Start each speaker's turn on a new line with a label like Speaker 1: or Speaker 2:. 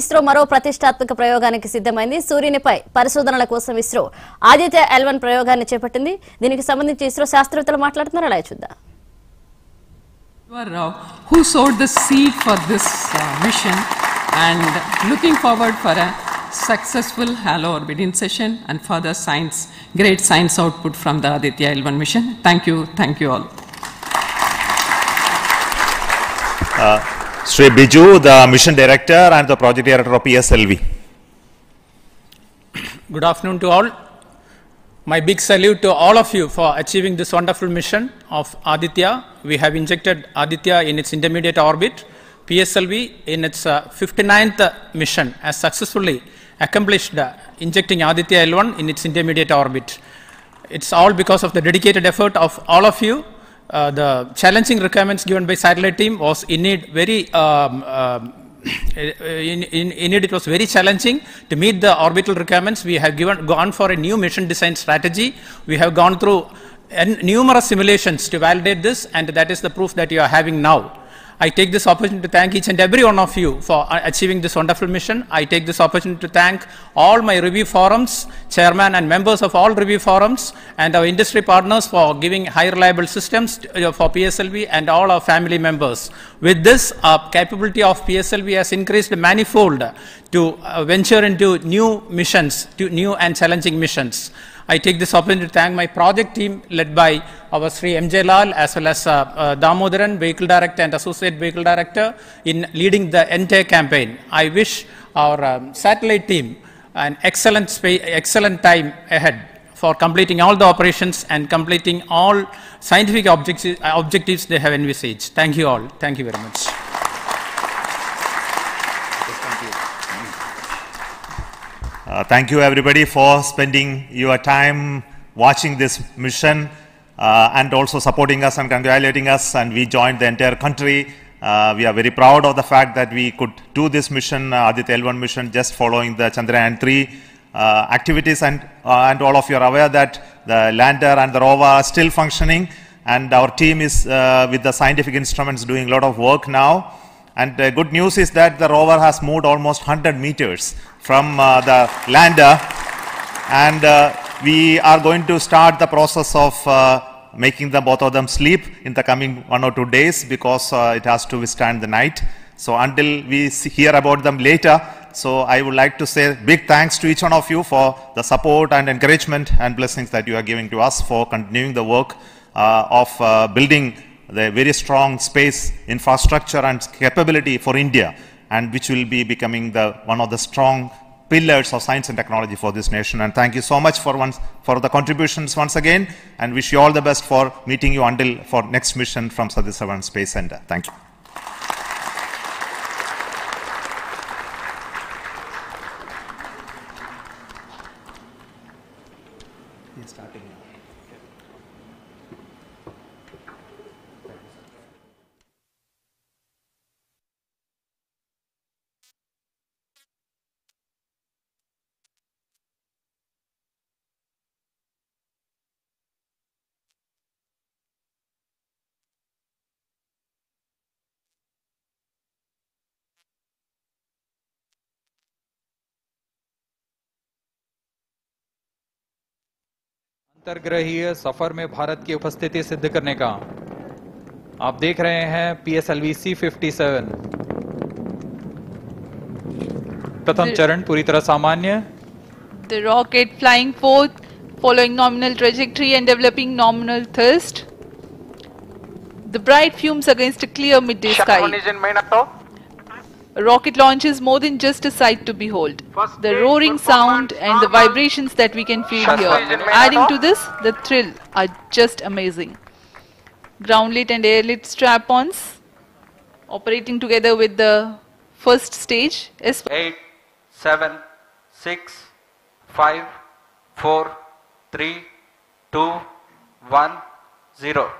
Speaker 1: ఇస్రో మరో ప్రతిష్టాత్మక ప్రయోగానికి సిద్ధమైంది సూర్యునిపై పరిశోధనల కోసం ఇస్రో ఆదిత్య ఎల్వన్ ప్రయోగాన్ని చేపట్టింది దీనికి సంబంధించి ఇస్రో శాస్త్రవేత్తలు మాట్లాడుతున్నారు అలా చూద్దాం
Speaker 2: uh, who sowed the seed for this uh, mission and looking forward for a successful halo orbiting session and further science, great science output from the Aditya L1 mission. Thank you, thank you all.
Speaker 3: Sri Biju, the mission director and the project director of PSLV.
Speaker 4: Good afternoon to all. My big salute to all of you for achieving this wonderful mission of Aditya. We have injected Aditya in its intermediate orbit. PSLV in its uh, 59th mission has successfully accomplished uh, injecting Aditya L1 in its intermediate orbit. It's all because of the dedicated effort of all of you. Uh, the challenging requirements given by satellite team was indeed very um, um, in, in, indeed it was very challenging to meet the orbital requirements. We have given, gone for a new mission design strategy. We have gone through numerous simulations to validate this, and that is the proof that you are having now. I take this opportunity to thank each and every one of you for uh, achieving this wonderful mission. I take this opportunity to thank all my review forums, chairman and members of all review forums, and our industry partners for giving high reliable systems uh, for PSLV and all our family members. With this, our capability of PSLV has increased manifold to uh, venture into new missions, to new and challenging missions. I take this opportunity to thank my project team led by our Sri M.J. Lal as well as uh, uh, Damodaran, Vehicle Director and Associate Vehicle Director in leading the entire campaign. I wish our um, satellite team an excellent, excellent time ahead for completing all the operations and completing all scientific objectives, objectives they have envisaged. Thank you all. Thank you very much.
Speaker 3: Uh, thank you everybody for spending your time watching this mission uh, and also supporting us and congratulating us and we joined the entire country. Uh, we are very proud of the fact that we could do this mission, uh, Aditya L1 mission, just following the Chandrayaan 3 uh, activities and, uh, and all of you are aware that the lander and the rover are still functioning and our team is uh, with the scientific instruments doing a lot of work now. And the good news is that the rover has moved almost 100 meters from uh, the lander, and uh, we are going to start the process of uh, making the both of them sleep in the coming one or two days because uh, it has to withstand the night. So until we hear about them later, so I would like to say big thanks to each one of you for the support and encouragement and blessings that you are giving to us for continuing the work uh, of uh, building the very strong space infrastructure and capability for India, and which will be becoming the one of the strong pillars of science and technology for this nation. And thank you so much for once for the contributions once again, and wish you all the best for meeting you until for next mission from Dhawan Space Center. Thank you.
Speaker 5: अंतरग्रहीय सफ़र में भारत की उपस्थिति सिद्ध करने का। आप देख रहे हैं पीएसएलवी सी फिफ्टी सेवन प्रथम चरण पूरी तरह सामान्य।
Speaker 6: The rocket flying forth following nominal trajectory and developing nominal thrust the bright fumes against clear mid day sky A rocket launch is more than just a sight to behold. The roaring sound and the vibrations that we can feel here. Adding to this, the thrill are just amazing. Ground lit and air lit strap ons operating together with the first stage is
Speaker 7: eight, seven, six, five, four, three, two, one, zero.